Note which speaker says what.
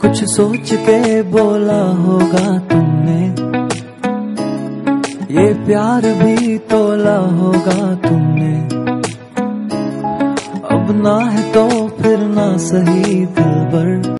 Speaker 1: कुछ सोच के बोला होगा तुमने। ये प्यार भी तोला होगा तुमने। अब ना है तो फिर ना सही दिल भर